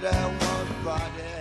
that I want body.